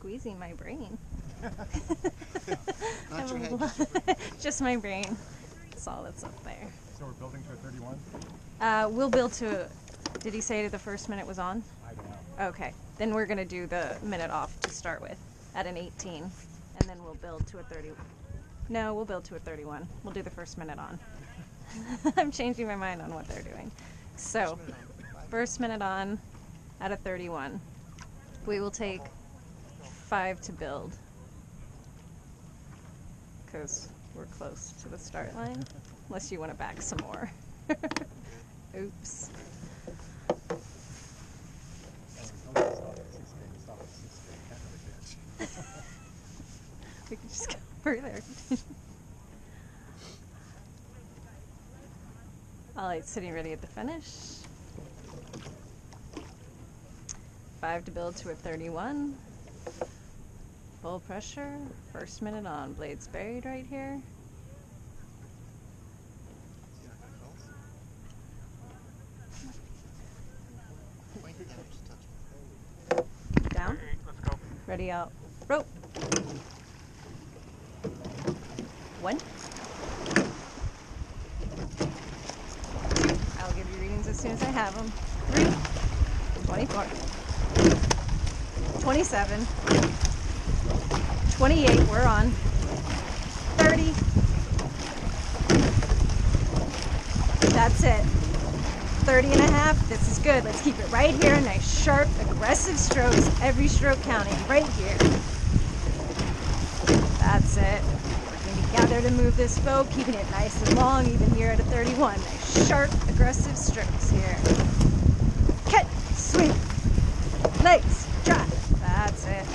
squeezing my brain. Not your head, just your lo- just my brain. That's all that's up there. So we're building to a 31? Uh, we'll build to. Did he say the first minute was on? I don't know. Okay, then we're gonna do the minute off to start with at an 18, and then we'll build to a 30. No, we'll build to a 31. We'll do the first minute on. I'm changing my mind on what they're doing. So, first minute on at a 31. We will take five to build because we're close to the start line. Unless you want to back some more. Oops. We could just go over there. All right, sitting ready at the finish. Five to build to a 31. Full pressure. First minute on. Blades buried right here. Down. Ready out. Rope. One. I'll give you readings as soon as I have them. Three. 24. 27. 28. We're on. 30. That's it. 30 and a half. This is good. Let's keep it right here. Nice, sharp, aggressive strokes. Every stroke counting right here. That's it. Working together to gather to move this boat, keeping it nice and long, even here at a 31. Nice, sharp, aggressive strokes here. Cut, swing, legs, drive. That's it.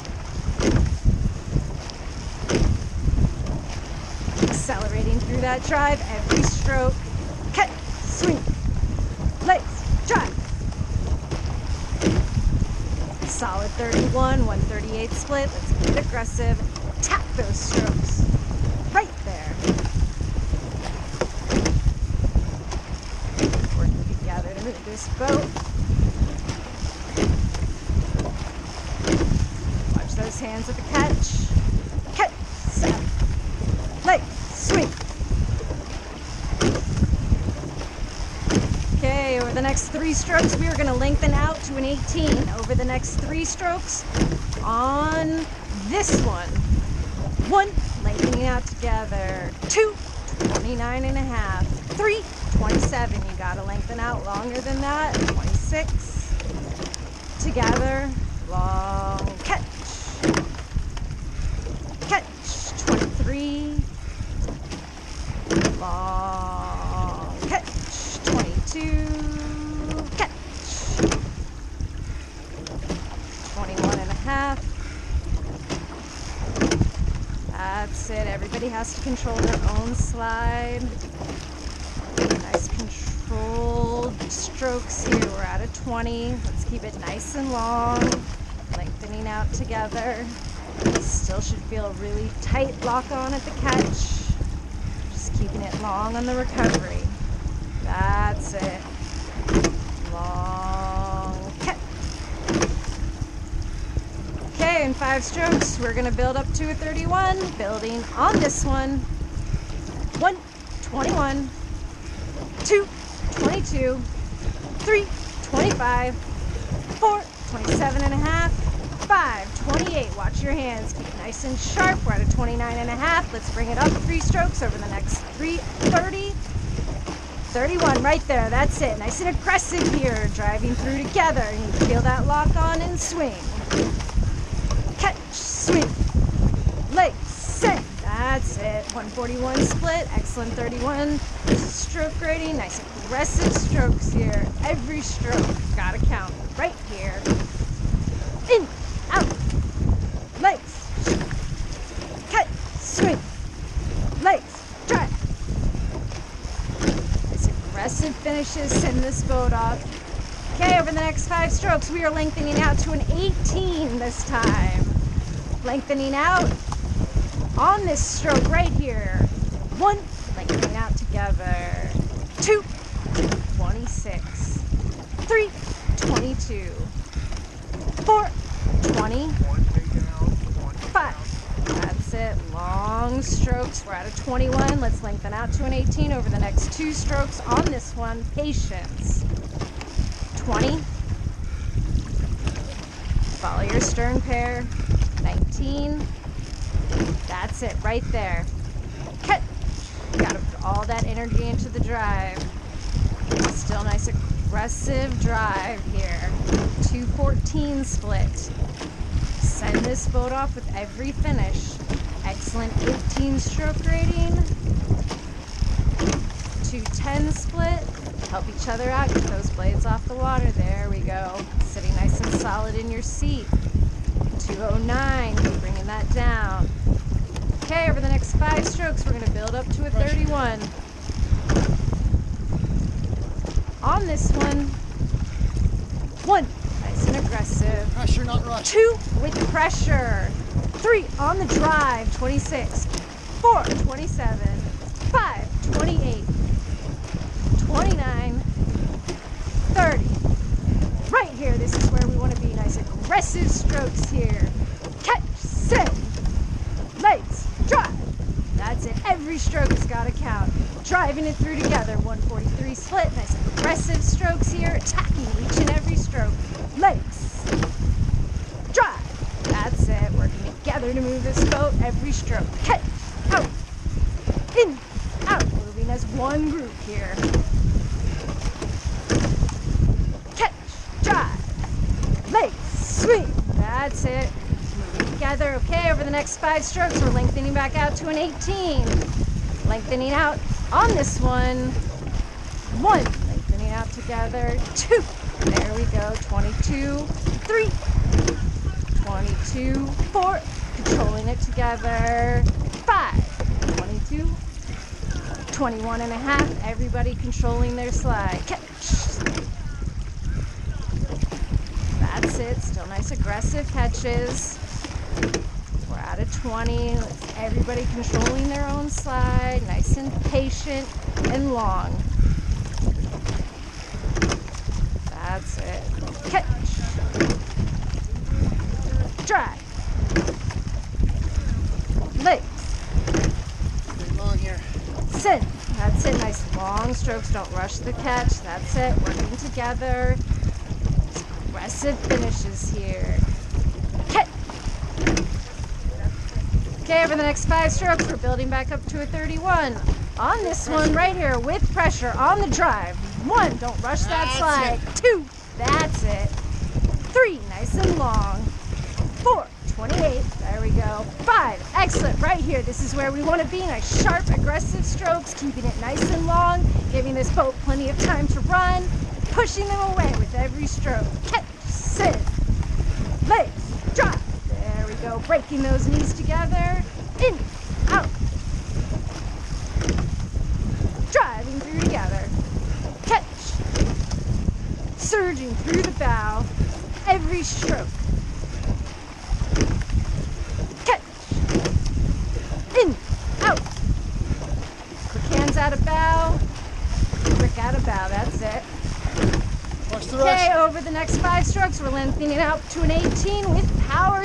That drive, every stroke. Cut, swing, legs, drive. Solid 31, 138 split. Let's get aggressive. Tap those strokes. Right there. Working together to move this boat. Watch those hands at the catch. Catch, set, leg, swing. Okay, over the next three strokes, we are going to lengthen out to an 18. Over the next three strokes, on this one. One, lengthening out together. Two, 29 and a half. Three, 27. You got to lengthen out longer than that. 26. Together, long catch. Catch, 23. Long catch. 22. Catch. 21 and a half. That's it. Everybody has to control their own slide. Nice controlled strokes here. We're at a 20. Let's keep it nice and long. Lengthening out together. Still should feel really tight lock on at the catch. Just keeping it long on the recovery. That's it. Long catch. Okay, in five strokes, we're gonna build up to a 31. Building on this one. One, 21. Two, 22. Three, 25. Four, 27 and a half. Five, 28. Watch your hands. Keep nice and sharp. We're at a 29 and a half. Let's bring it up three strokes over the next three, 30. 31 right there. That's it. Nice and aggressive here. Driving through together. You feel that lock on and swing. Catch, swing, leg, set. That's it. 141 split. Excellent 31. Stroke rating. Nice aggressive strokes here. Every stroke. Gotta count. Right here. In, out. Legs. Cut, swing. Legs. Drive. Nice aggressive finishes. Send this boat off. Okay, over the next five strokes, we are lengthening out to an 18 this time. Lengthening out on this stroke right here. One, lengthening out together. Two, 26. Three, 22. Four, 20. One takedown. it. Long strokes. We're at a 21. Let's lengthen out to an 18 over the next two strokes on this one. Patience. 20. Follow your stern pair. 19. That's it right there. Cut. Gotta put all that energy into the drive. Still nice aggressive drive here. 214 split. Send this boat off with every finish. Excellent 18 stroke rating. 210 split. Help each other out. Get those blades off the water. There we go. Sitting nice and solid in your seat. 209. Bringing that down. Okay, over the next five strokes, we're going to build up to a 31. On this one, one, nice and aggressive. Pressure, not rush. Two, with the pressure. Three, on the drive, 26. Four, 27. Five, 28. 29. 30. Right here, this is where we want to be. Nice aggressive strokes here. Catch, send, legs, drive. That's it. Every stroke has got to count. Driving it through together. 143 split. Nice aggressive strokes here. Attacking each and every stroke. Legs. Drive. That's it. Working together to move this boat. Every stroke. Catch. Out. In. Out. Moving as one group here. Catch. Drive. Legs. Swing. That's it. Together. Okay, over the next five strokes, we're lengthening back out to an 18. Lengthening out on this one. One. Lengthening out together. Two. There we go. 22. Three. 22. Four. Controlling it together. Five. 22. 21 and a half. Everybody controlling their slide. Catch. That's it. Still nice aggressive catches. We're of 20. Everybody controlling their own slide. Nice and patient and long. That's it. Catch. Drag. Legs. Long here. Sit. That's it. Nice long strokes. Don't rush the catch. That's it. Working together. Aggressive finishes here. Okay, over the next five strokes, we're building back up to a 31. On this one right here, with pressure on the drive. One, don't rush that slide. Two, that's it. Three, nice and long. Four, 28, there we go. Five, excellent, right here. This is where we want to be. Nice, sharp, aggressive strokes, keeping it nice and long, giving this boat plenty of time to run, pushing them away with every stroke. Catch, sit, legs, drop. Breaking those knees together. In, out. Driving through together. Catch. Surging through the bow. Every stroke. Catch. In, out. Quick hands out of bow. Quick out of bow, that's it. Watch the rush. Okay, over the next five strokes, we're lengthening out to an 18 with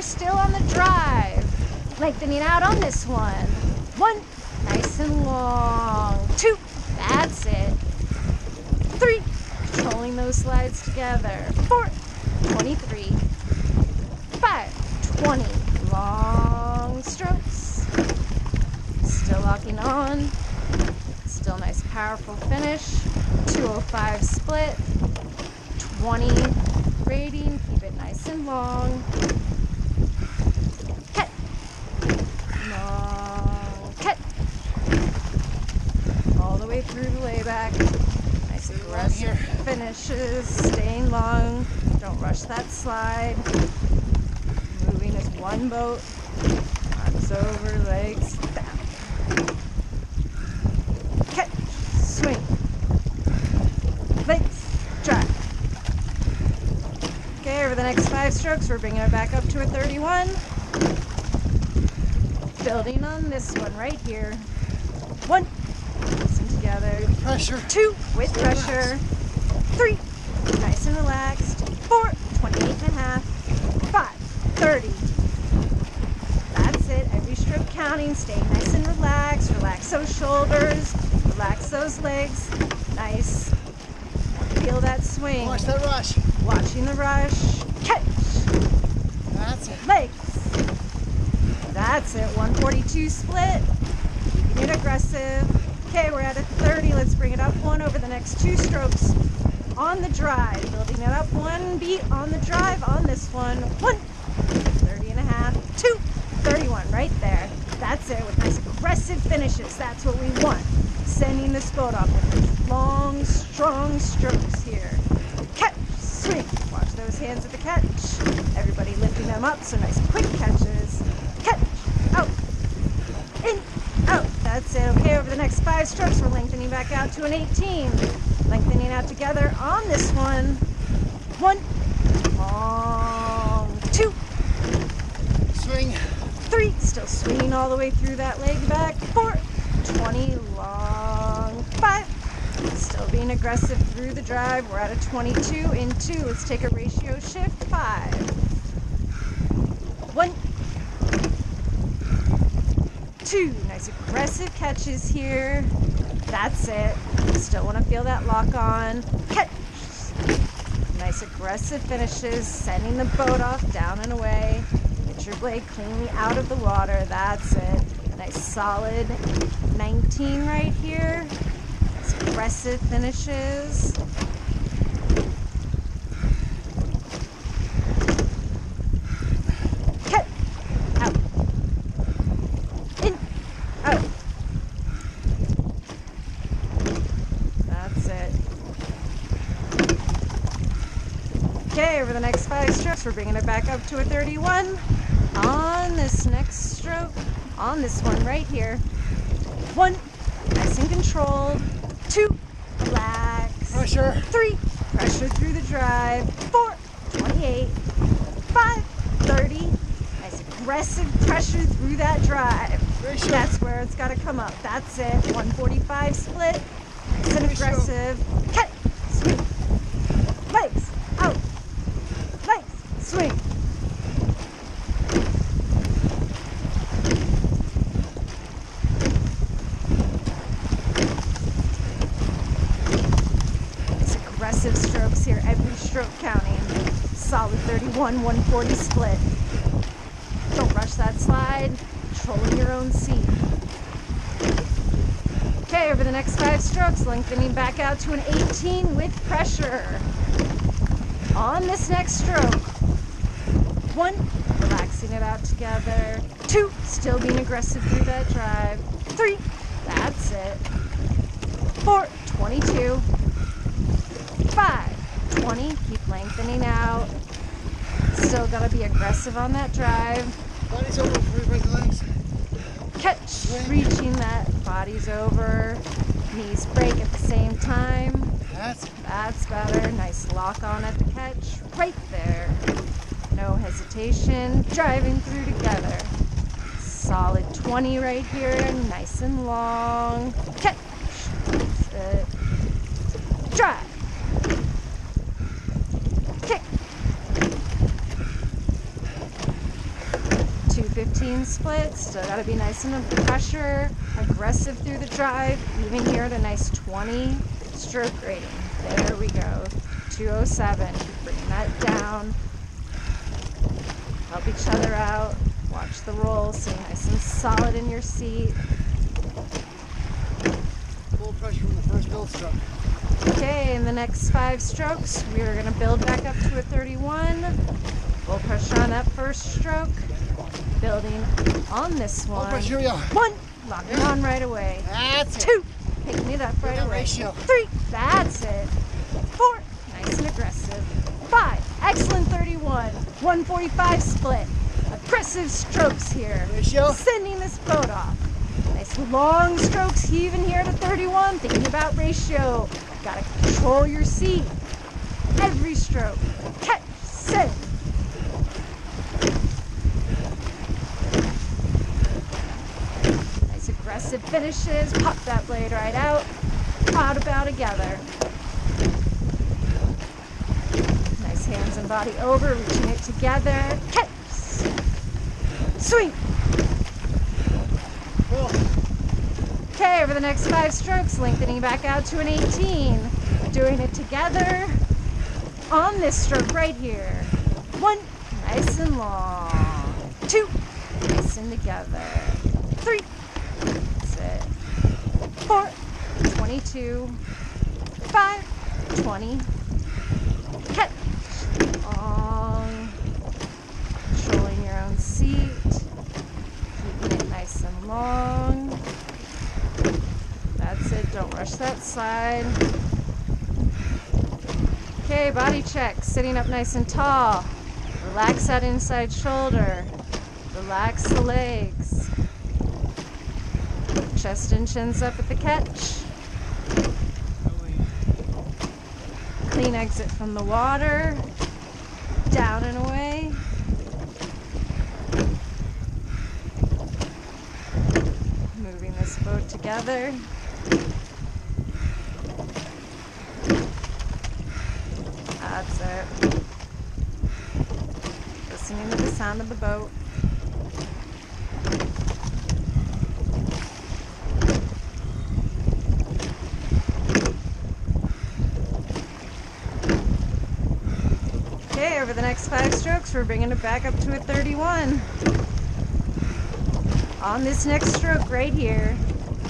power still on the drive. Lengthening out on this one. One, nice and long. Two, that's it. Three, controlling those slides together. Four, 23. Five, 20. Long strokes. Still locking on. Still nice, powerful finish. 205 split. 20 rating. Keep it nice and long. Cut. Long cut. All the way through the layback. Nice aggressive finishes. Staying long. Don't rush that slide. Moving as one boat. Arms over, legs down. Catch. Swing. Legs. Drive. Okay, over the next five strokes, we're bringing it back up to a 31. Building on this one right here. One. Together. Pressure. Two. With pressure. Three. Nice and relaxed. Four. 28 and a half. Five. 30. That's it. Every stroke counts. Relax those shoulders. Relax those legs. Nice. Feel that swing. Watch that rush. Watching the rush. Catch. That's it. Legs. That's it. 142 split. Keeping it aggressive. Okay, we're at a 30. Let's bring it up one over the next two strokes on the drive. Building it up one beat on the drive on this one. One. 30 and a half. Two. 31 right there. That's it with nice aggressive finishes. That's what we want. Sending this boat off with those long, strong strokes here. Catch, swing. Watch those hands at the catch. Everybody lifting them up, so nice quick catches. Catch, out, in, out. That's it. Okay, over the next five strokes, we're lengthening back out to an 18. Lengthening out together on this one. One, long, two, Swing. three, still swinging all the way through that leg back, four, 20 long, five, still being aggressive through the drive. We're at a 22 in two. Let's take a ratio shift, five, one, two, nice aggressive catches here. That's it. Still want to feel that lock on. Catch. Nice aggressive finishes, sending the boat off down and away. Get your blade cleanly out of the water. That's it. Nice solid 19 right here. Nice aggressive finishes. Cut. Out. In. Out. That's it. Okay, over the next five we're bringing it back up to a 31. On this next stroke, on this one right here. One, nice and controlled. Two, relax. Pressure. Three, pressure through the drive. Four, 28. Five, 30. Nice aggressive pressure through that drive. Ratio. That's where it's got to come up. That's it. 145 split. Nice and aggressive. Cut. Swing. Legs. Out. It's aggressive strokes here. Every stroke counting. Solid 31, 140 split. Don't rush that slide. Controlling your own seat. Okay, over the next five strokes, lengthening back out to an 18 with pressure. On this next stroke, one, relaxing it out together. Two, still being aggressive through that drive. Three, that's it. Four, 22. Five, 20, keep lengthening out. Still gotta be aggressive on that drive. Body's over before you break the legs. Catch, reaching that, body's over, knees break at the same time. That's. That's better. Nice lock on at the catch, right there. No hesitation, driving through together. Solid 20 right here, nice and long. Catch. Drive. Kick. 215 split, still gotta be nice and pressure, aggressive through the drive, even here at a nice 20 stroke rating. There we go. 207. bring that down. Help each other out. Watch the roll. Stay nice and solid in your seat. Full pressure from the first build stroke. Okay, in the next five strokes, we are going to build back up to a 31. Full pressure on that first stroke. Building on this Full one. pressure, here we are. One, locking on right away. That's it. Two, picking it up right away. ratio. Three, that's it. Four, nice and aggressive. Five, excellent 31. 145 split. Aggressive strokes here. Ratio. Sending this boat off. Nice long strokes heaving here to 31. Thinking about ratio. Gotta control your seat. Every stroke. Catch, send. Nice aggressive finishes. Pop that blade right out. Out about together. Nice hands and body over, reaching it together. Swing. Pull. Okay, over the next five strokes, lengthening back out to an 18. Doing it together on this stroke right here. One, nice and long. Two, nice and together. Three, that's it. Four, 22. Five, 20. Catch. Long. Controlling your own seat. Keeping it nice and long. That's it. Don't rush that side. Okay, body check. Sitting up nice and tall. Relax that inside shoulder. Relax the legs. Chest and chins up at the catch. Clean exit from the water. Down and away. Moving this boat together. That's it. Listening to the sound of the boat. Okay, over the next five strokes, we're bringing it back up to a 31. On this next stroke right here.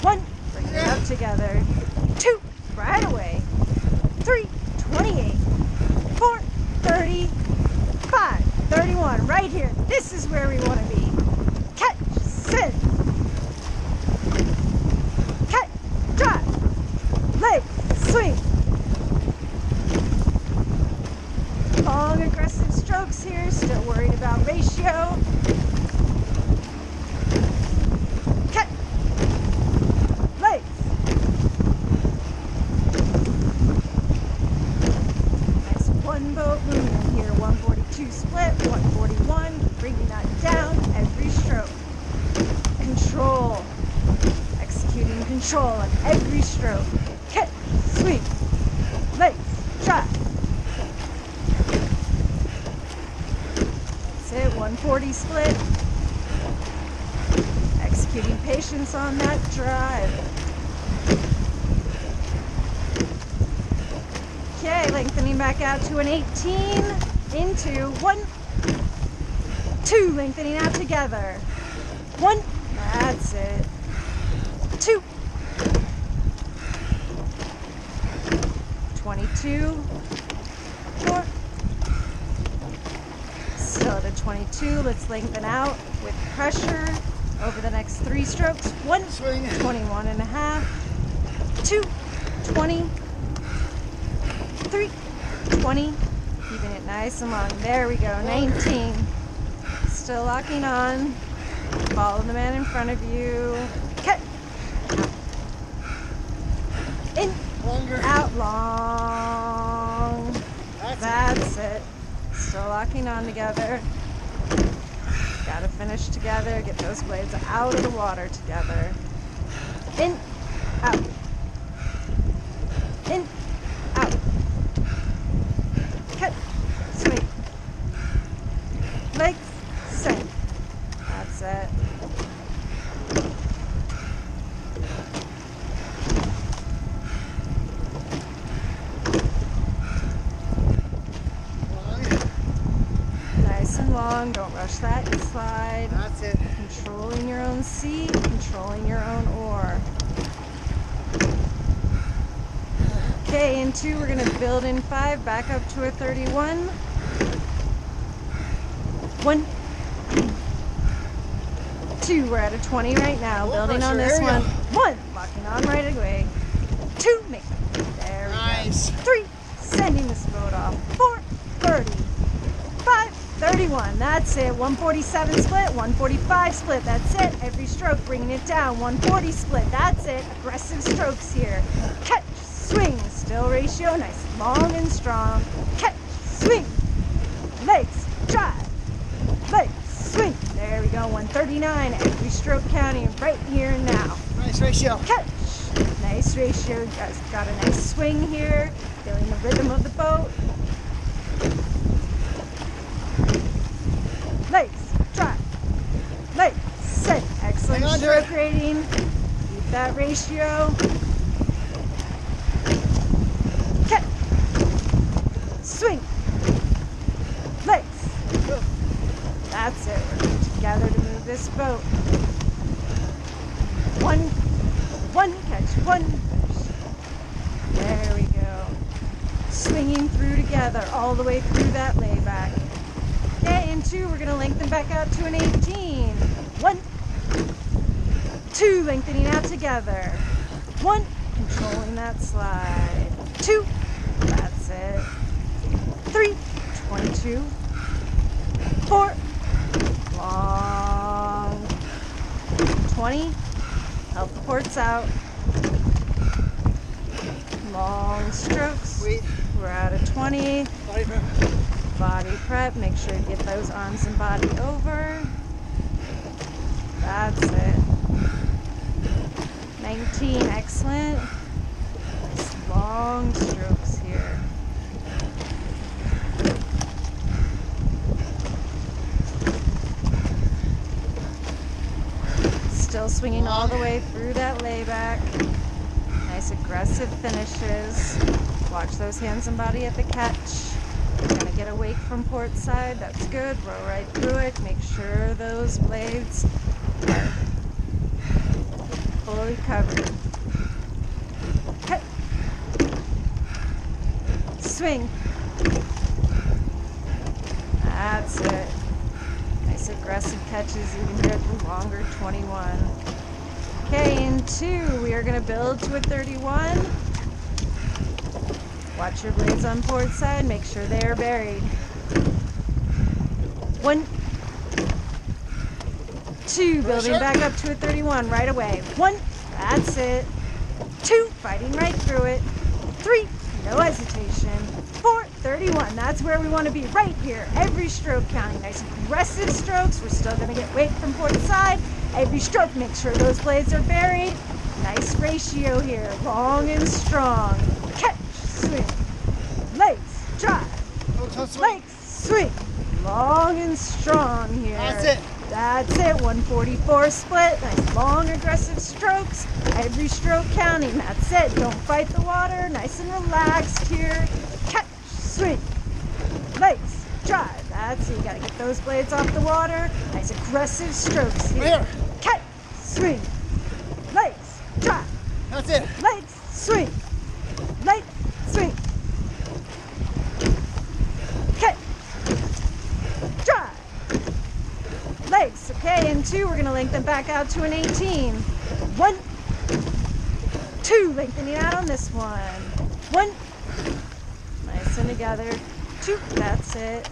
One, bring it up together. Two, right away. Three, 28. Four, 30. Five, 31, right here. This is where we want to be. Catch, sit. Catch, drive. Leg, swing. Long aggressive strokes here, still worried about ratio. Cut. Legs. Nice one boat movement here. 142 split, 141, bringing that down every stroke. Control. Executing control on stroke. Cut, swing, legs, drive. That's it, 140 split. Executing patience on that drive. Okay, lengthening back out to an 18, into one, two, lengthening out together. One, that's it. Two. 22, four, Still at a 22. Let's lengthen out with pressure over the next three strokes. One, Swing. 21 and a half. Two, 20. Three, 20. Keeping it nice and long. There we go. 19. Still locking on. Follow the man in front of you. Cut. In, Longer. out long. Still locking on together. Gotta finish together. Get those blades out of the water together. In, out. In, out. Cut. Swing. Legs. Send. That's it. Long. Don't rush that slide. That's it. Controlling your own seat, controlling your own oar. Okay, in two, we're gonna build in five, back up to a 31. One, two, we're at a 20 right now, building on this one. One, locking on right away. Two, make there we Nice. go. Three, sending this boat off. Four, 30. Five, 31. That's it. 147 split, 145 split. That's it. Every stroke bringing it down. 140 split. That's it. Aggressive strokes here. Catch, swing. Still ratio. Nice, long and strong. Catch, swing. Legs, drive. Legs, swing. There we go. 139. Every stroke counting right here and now Nice ratio. catch. Nice ratio. Guys got a nice swing here. Feeling the rhythm of the boat. Legs, drive. Legs, sit. Excellent Hang on to stroke rating. Keep that ratio. Catch. Swing. Legs. That's it. We're going together to move this boat. One, one catch, one fish. There we go. Swinging through together all the way through that layback. Okay, and two, we're gonna lengthen back out to an 18. One, two, lengthening out together. One, controlling that slide. Two, that's it. Three, 22. Four, long. 20, help the ports out. Long strokes. We're out of 20 Body prep. body prep. Make sure you get those arms and body over. That's it. 19, excellent. Long strokes here. Still swinging all the way through that layback. Nice aggressive finishes. Watch those hands and body at the catch. You're gonna get a wake from port side. That's good. Row right through it. Make sure those blades fully covered. Cut. Swing. That's it. Nice aggressive catches even here at the longer 21. Okay, in two, we are gonna build to a 31. Watch your blades on port side, make sure they are buried. One, two, building back up to a 31 right away. One, that's it. Two, fighting right through it. Three, no hesitation. Four, 31, that's where we want to be, right here. Every stroke counting. Nice aggressive strokes. We're still going to get weight from port side. Every stroke, make sure those blades are buried. Nice ratio here, long and strong. Catch, swing, legs, drive, legs, swing. Long and strong here. That's it. That's it. 144 split. Nice long aggressive strokes. Every stroke counting. That's it. Don't fight the water. Nice and relaxed here. Catch, swing, legs, drive. That's it. You gotta get those blades off the water. Nice aggressive strokes here. Here. Catch, swing, legs, drive, That's it. legs, swing, legs, swing. Catch, drive. Legs, okay, and two, we're gonna lengthen back out to an 18. One, two, lengthening out on this one. One, nice and together. Two, that's it.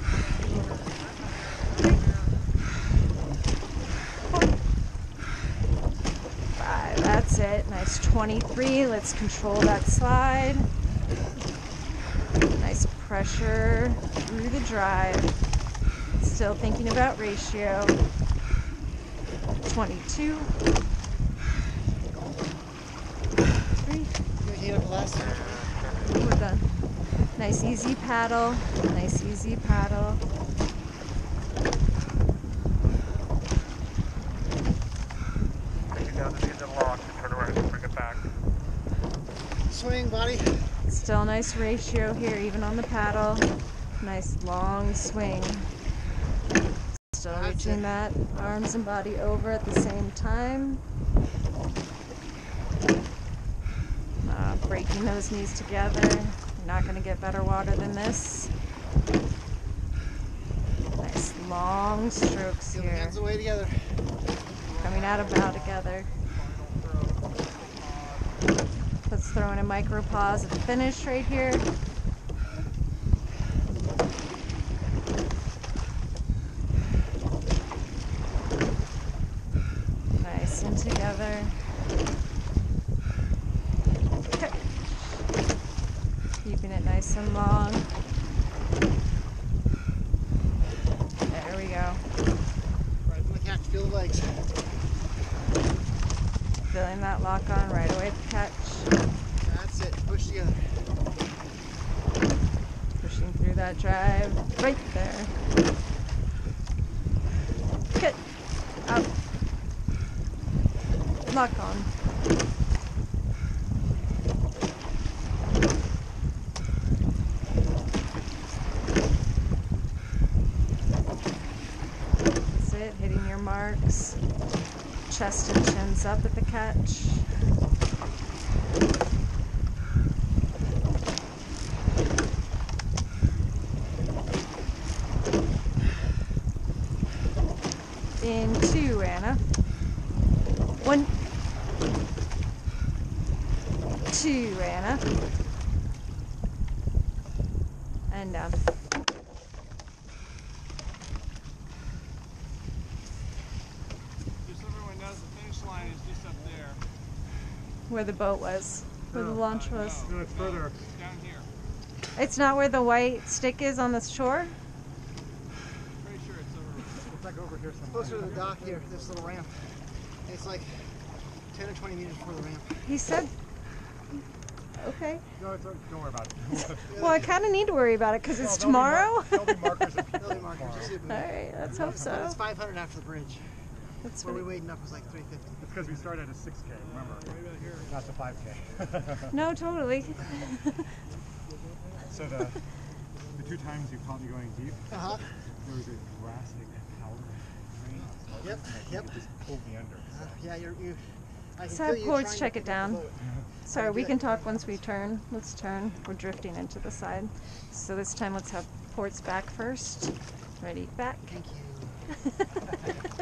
That's it. Nice 23. Let's control that slide. Nice pressure through the drive. Still thinking about ratio. 22. Three. Gonna heat up the last one. We're done. Nice easy paddle. Nice easy paddle. Take it down to the end of the lock and turn around and bring it back. Swing, body. Still nice ratio here, even on the paddle. Nice long swing. That's that arms and body over at the same time. Uh, breaking those knees together. You're not going to get better water than this. Nice long strokes here. hands away together. Coming out of bow together. Let's throw in a micro pause at the finish right here. Nice and together. Okay. Keeping it nice and long. There we go. Right from the catch. Feel the legs. Feeling that lock on right away at the catch. That's it. Push together. Pushing through that drive right there. Good. Out. Lock on. it, hitting your marks. Chest up at the catch. In two, Anna. One, two, Anna. And down. Just so everyone knows, the finish line is just up there. Where the boat was, where the launch Uh, was. No, it's further. Down here. It's not where the white stick is on the shore? Pretty sure it's over. It's like over here somewhere. Closer to the dock here, this little ramp. It's like 10 or 20 meters before the ramp. He said. Okay. No, it's, don't worry about it. Well, I kind of need to worry about it because Well, it's there'll be mar- tomorrow. There'll be markers There'll be markers. You'll see it All moving. right, let's hope But so. It's 500 after the bridge. That's Where we what waiting up was like 350. It's because we started at a 6K, remember? Not the 5K. no, totally. so the, the two times you caught me going deep, Uh-huh. there was a drastic power drain. So I Yep, it yep. just pulled me under. Uh, yeah, you're, you. I can Let's feel have you ports check it down. boat. Sorry, we can talk once we turn. Let's turn. We're drifting into the side. So this time let's have ports back first. Ready, back. Thank you.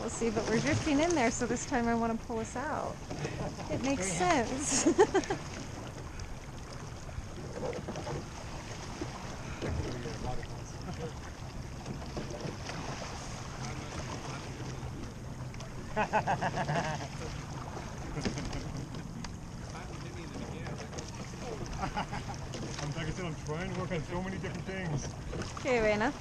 We'll see, but we're drifting in there, so this time I want to pull us out. It makes sense. I'm, like I said, I'm trying to work on so many different things. okay, Raina.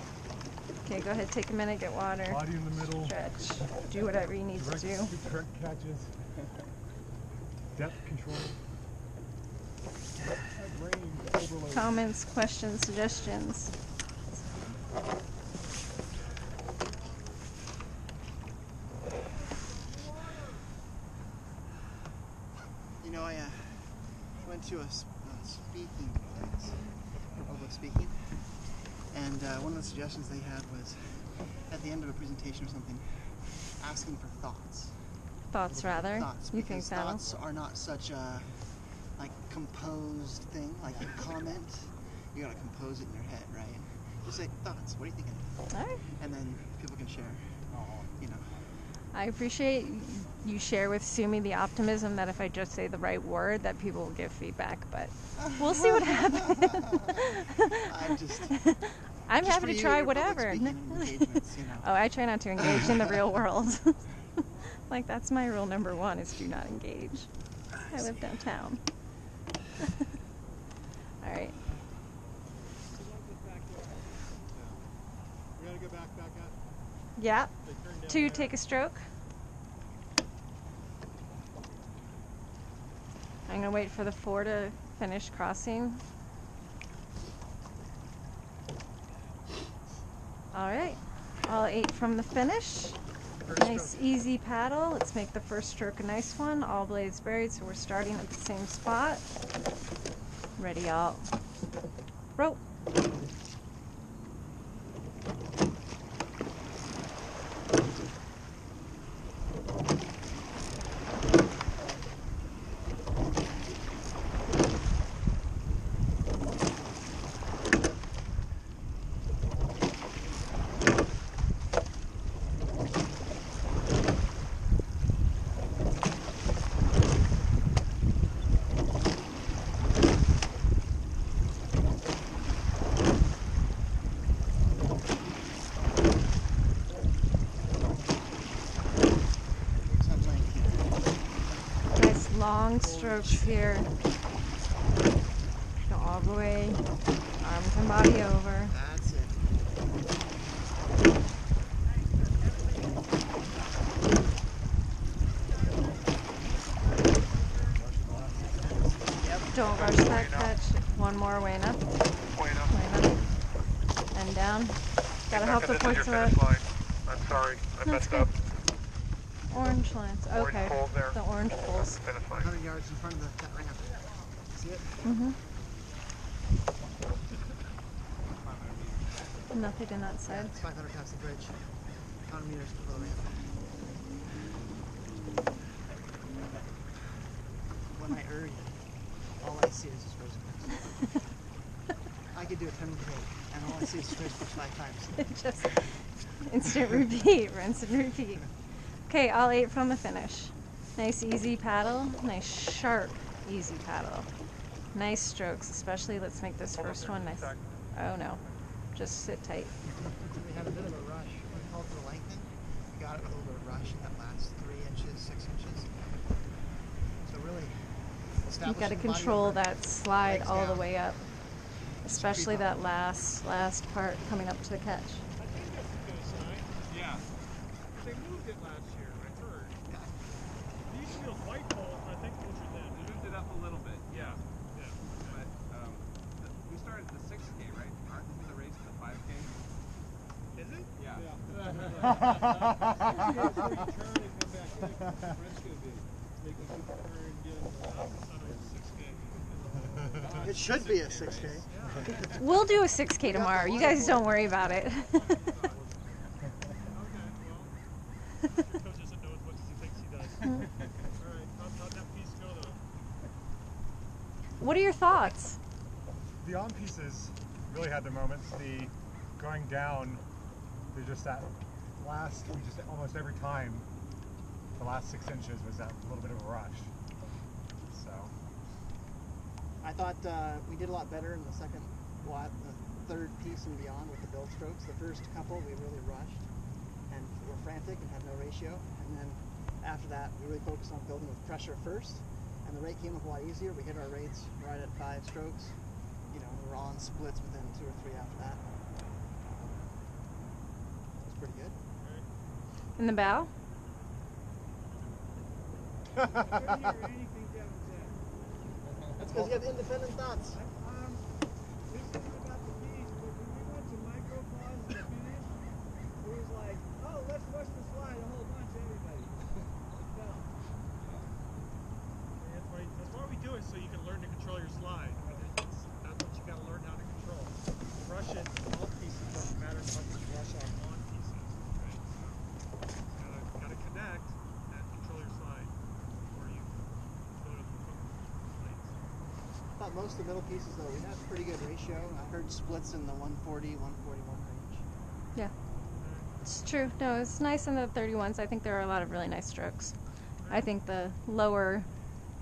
Okay, go ahead, take a minute, get water. Body in the middle, Stretch. Do whatever you need to direct, do. correct catches, depth control. Comments, questions, suggestions. You know, I uh, went to a, s- a speaking place, public speaking, and uh, one of the suggestions they had was at the end of a presentation or something, asking for thoughts. Thoughts, rather. Thoughts, You think because that'll? thoughts are not such a like composed thing. Like you comment, you gotta compose it in your head, right? Just say thoughts. What are you thinking? All right. And then people can share. You know. I appreciate you share with Sumi the optimism that if I just say the right word, that people will give feedback. But we'll see what happens. I'm just. I'm just happy to try whatever. you know. oh, I try not to engage in the real world. like that's my rule number one: is do not engage. I live downtown. All right. We gotta go back, back up. Yeah. They turn down Two, there. take a stroke. I'm gonna wait for the four to finish crossing. All right, all eight from the finish. Nice easy paddle. Let's make the first stroke a nice one. All blades buried, so we're starting at the same spot. Ready out. Rope. Something like Nice long strokes here. Go all the way, arms and body over. That's it. Don't rush that catch. One more, Wayna. Point up. Wayna. And down. Gotta help the This is points out. I'm sorry, I That's messed good. up. Orange lines. Orange Okay. poles there. The orange poles. the finish line. 100 yards in front of the, that ramp. See it? Mm-hmm. Nothing in that side. It's 500 past the bridge. 100 meters below ramp. When I err, all I see is his first push. I could do a 10 minute and all I see is his five times. Just instant repeat, rinse and repeat. Okay, all eight from the finish. Nice easy paddle, nice sharp easy paddle. Nice strokes, especially let's make this first one nice. Oh no, just sit tight. We had a bit of a rush. We called for lengthen, we got it a little bit of rush in that last three inches, six inches. So really, You've got to control that slide all the way up, especially that last last part coming up to the catch. I think that's a good sign. Yeah. They moved it last year, I heard. It used to be a white pole, I think closer than. We moved it up a little bit, yeah. Yeah. But um, the, we started the 6K, right? Aren't the race the 5K? Is it? Yeah. It should be a 6K. We'll do a 6K tomorrow. You guys don't worry about it. What are your thoughts? The on pieces really had their moments. The going down, there's just that last, we just almost every time, the last six inches was that little bit of a rush. So, I thought uh, we did a lot better in the second, what, the third piece and beyond with the build strokes. The first couple we really rushed and were frantic and had no ratio. And then after that, we really focused on building with pressure first. And the rate came up a lot easier. We hit our rates right at five strokes. You know, we were on splits within two or three after that. It was pretty good. In the bow? Because you have independent thoughts. That's why, that's why we do it, so you can learn to control your slide. That's, that's what you gotta learn how to control. Rush it, all pieces, doesn't matter as much as you rush on on pieces, right? So, gotta, gotta connect and control your slide before you go to the plates. I thought most of the middle pieces though, we had a pretty good ratio. I heard splits in the 140, 141 range. Yeah. It's true. No, it's nice in the 31s. I think there are a lot of really nice strokes. I think the lower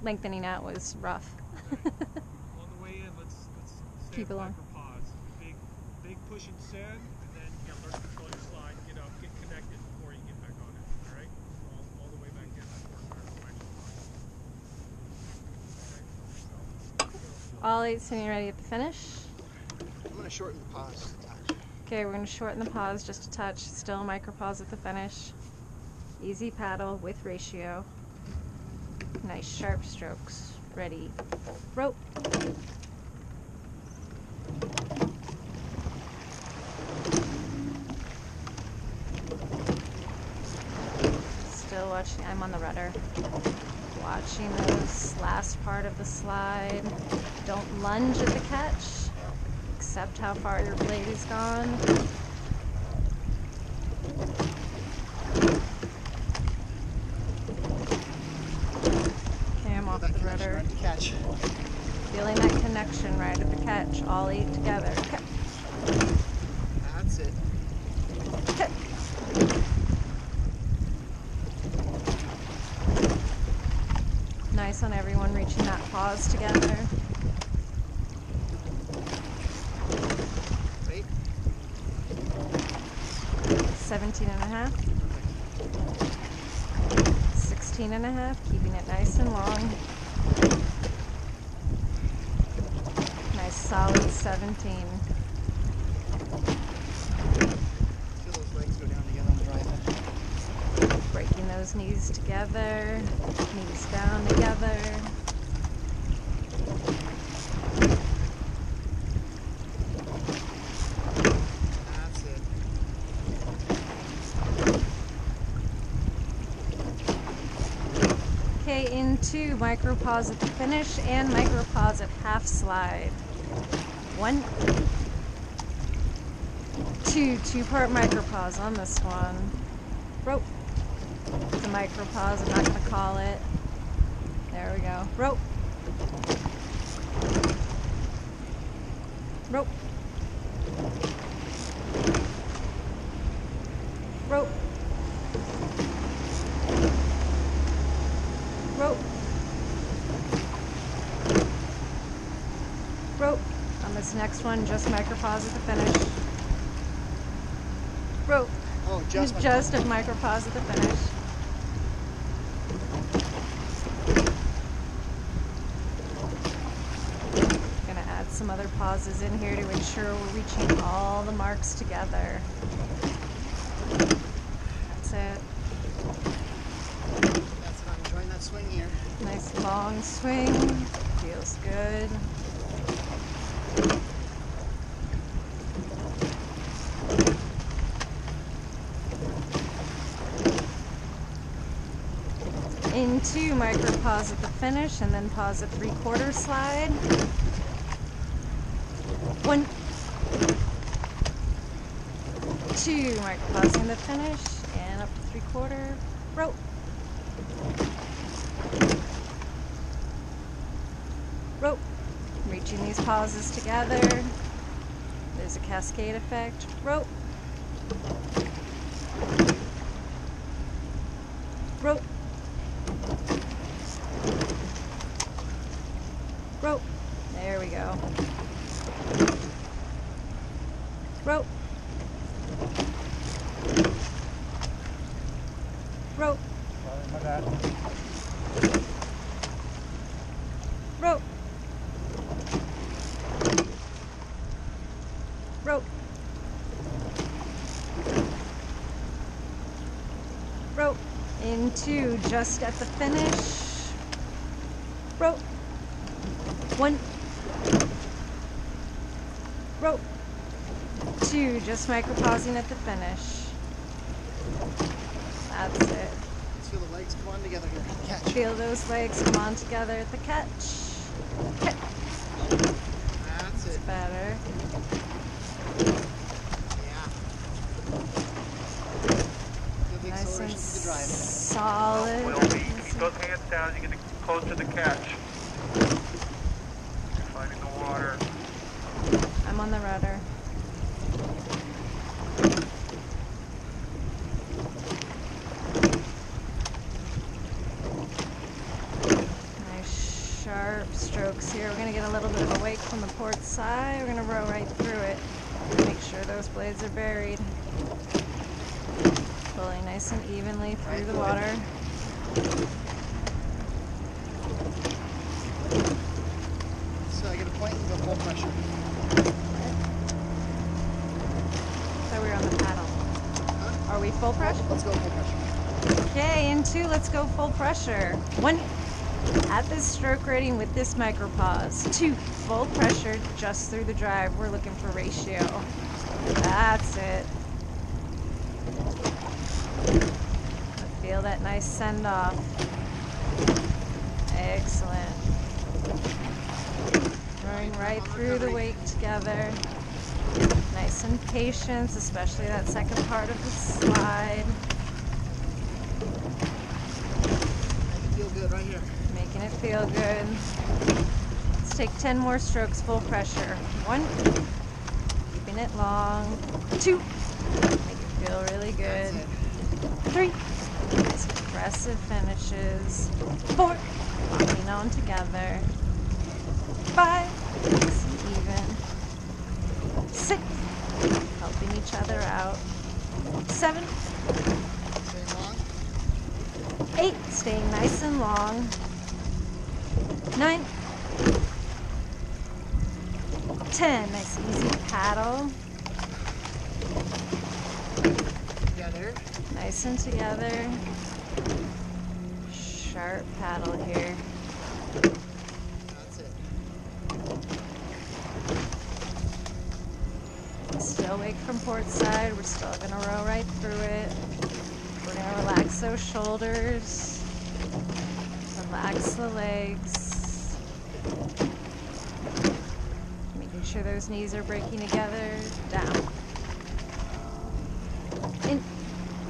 lengthening out was rough. On the way in, let's let's stay Keep with along. micropause. Big big push and send, and then you gotta learn to control your slide, get up, get connected before you get back on it. All right, all, all the way back in before our micropause. Okay, eight sitting ready at the finish. I'm gonna shorten the pause a touch. Okay, we're going to shorten the pause just a touch. Still micro pause at the finish. Easy paddle with ratio. Nice sharp strokes. Ready. Rope. Still watching. I'm on the rudder. Watching this last part of the slide. Don't lunge at the catch. Accept how far your blade is gone. Okay, I'm off That the connection rudder. right to catch. Feeling that connection right at the catch. All eight together. Okay. That's it. Okay. Nice on everyone reaching that pause together. Wait. 17 and a half. 16 and a half, keeping it nice and long. Nice solid 17. Feel those legs go down together on the drive in. Breaking those knees together, knees down together. That's it. Okay, into micro pause at the finish and micro pause at half slide. One, two, two part micro pause on this one. Rope. It's a micro pause. I'm not gonna call it. There we go. Rope. Rope. Rope. Rope. On this next one, just micropause at the finish. Rope. Oh, just Just a micropause at the finish. Gonna add some other pauses in here to ensure we're reaching all the marks together. That's it. That's it. I'm enjoying that swing here. Nice long swing. Feels good. Into micro pause at the finish and then pause at three quarter slide. One, two, micro pausing the finish and up to three quarter rope. rope. Reaching these pauses together. There's a cascade effect. Rope. Rope. There we go. Rope. Rope. Sorry about that. Rope. Rope. Rope. Into just at the finish. Rope. One. Rope. Two. Just micropausing at the finish. That's it. Let's feel the legs come on together here. Catch. Feel those legs come on together at the catch. Catch. That's it. Better. Yeah. Feel the Nice and acceleration through the drive. solid. Will be. Keep those hands down as you get close to the catch. Finding the water. I'm on the rudder. Nice sharp strokes here. We're gonna get a little bit of a wake from the port side. We're gonna row right through it. Make sure those blades are buried. Nice and evenly through the water. So I get a point and go full pressure. So we're on the paddle. Are we full pressure? Let's go full pressure. Okay, in two, let's go full pressure. One, at this stroke rating with this micro pause. Two, full pressure just through the drive. We're looking for ratio. That's it. Feel that nice send off. Excellent. Rowing right through the wake together. Nice and patience, especially that second part of the slide. Feel good right here. Making it feel good. Let's take 10 more strokes, full pressure. One, keeping it long. Two, make it feel really good. Three, aggressive finishes. Four, locking on together. Five, nice and even. Six, helping each other out. Seven. Eight, staying nice and long. Nine. Ten, nice easy paddle. Together. Nice and together. Sharp paddle here. That's it. Still wake from port side. We're still gonna row right through it. We're gonna relax those shoulders. Relax the legs. Making sure those knees are breaking together. Down. In.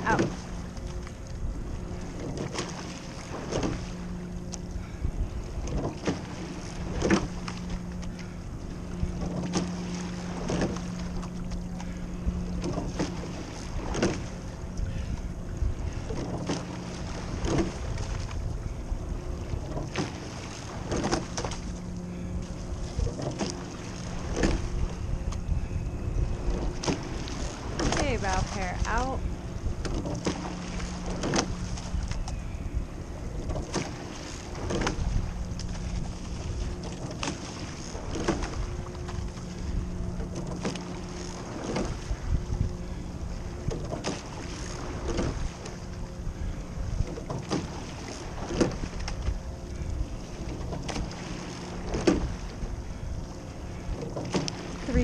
Out.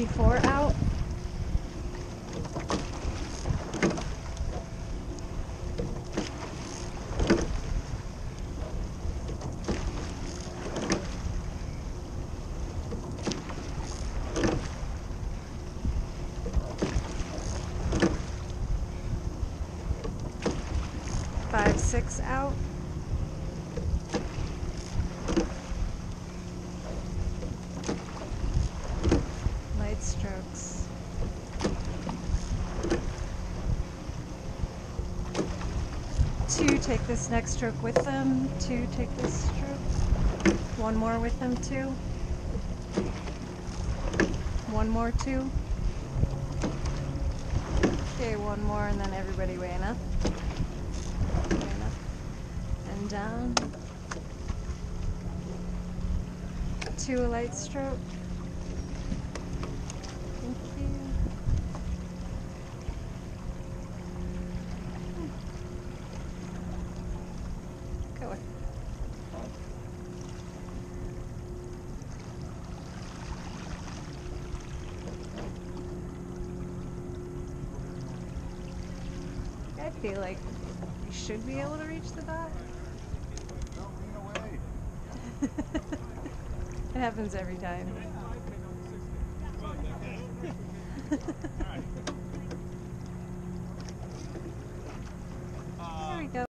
Four out. Five, six out. Light strokes. Two, take this next stroke with them. Two, take this stroke. One more with them, two. One more, two. Okay, one more, and then everybody. Weighing up. And down. Two, a light stroke.